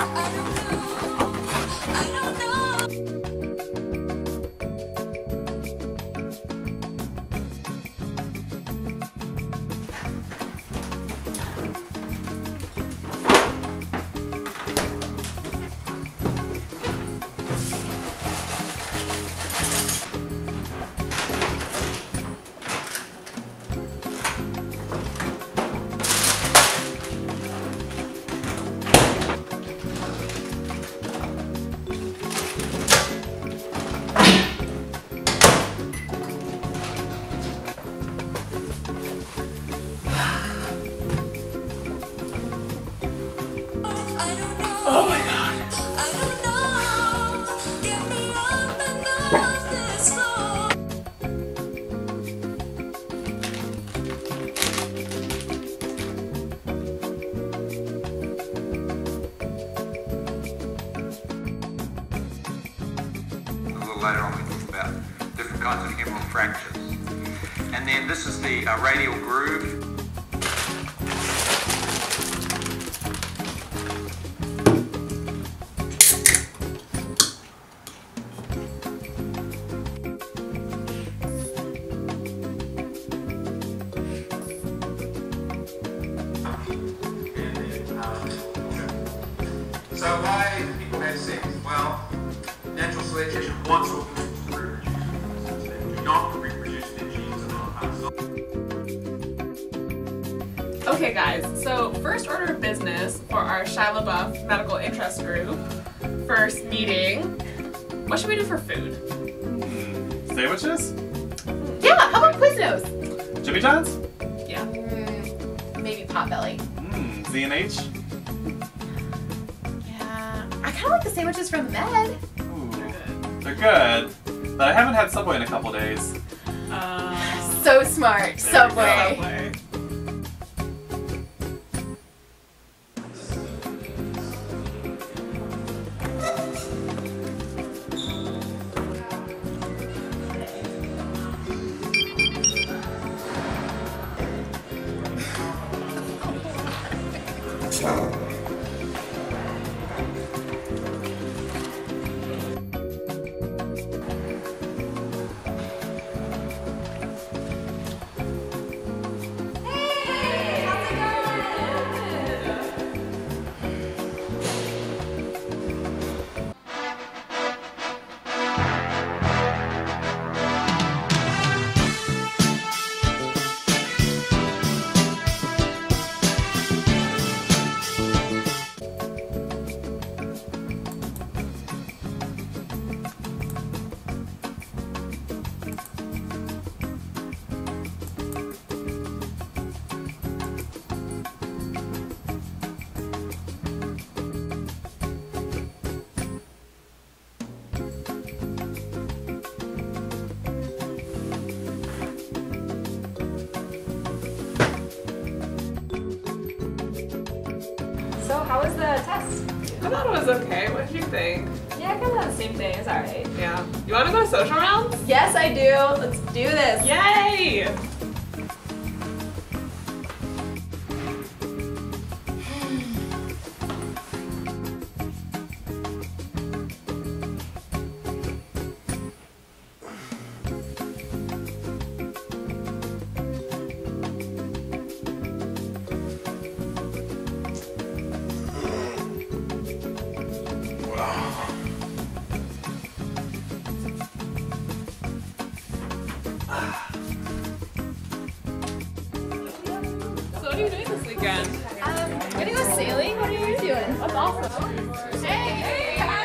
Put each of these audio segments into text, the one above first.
I don't know. Later on, we talk about different kinds of humeral fractures. And then this is the uh, radial groove. So why do people have sex? Well, natural selection wants organisms to reproduce. They do not reproduce their genes and not pass on. Okay, guys, so first order of business for our Shia LaBeouf medical interest group. First meeting. What should we do for food? Sandwiches? Yeah, how about Quiznos? Jimmy John's? Yeah. Mm, maybe Potbelly. Mmm, Z&H? Yeah, I kind of like the sandwiches from Med. Ooh, they're good. But I haven't had Subway in a couple days. Uh, So smart, Subway. How was the test? I thought it was okay. What did you think? Yeah, I kind of the same thing. It's alright. Yeah. You want to go to social rounds? Yes, I do. Let's do this. Yay! Are you doing this weekend? Um, I'm gonna go sailing. What are you doing? That's awesome. Hey! How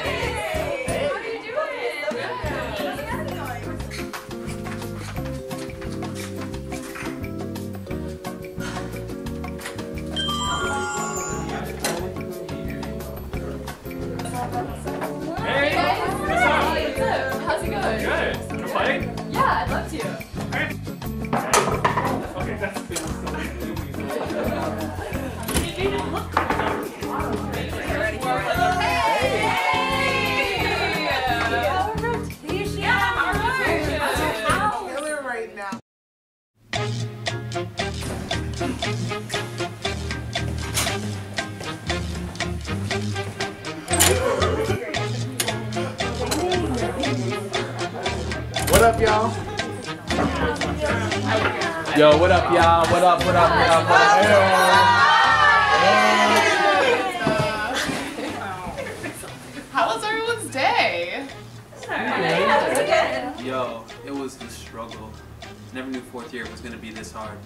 are you y'all? Yo, what up, y'all? What up, what up, what up, what up? How was everyone's day? Yo, it was the struggle. Never knew fourth year was gonna be this hard.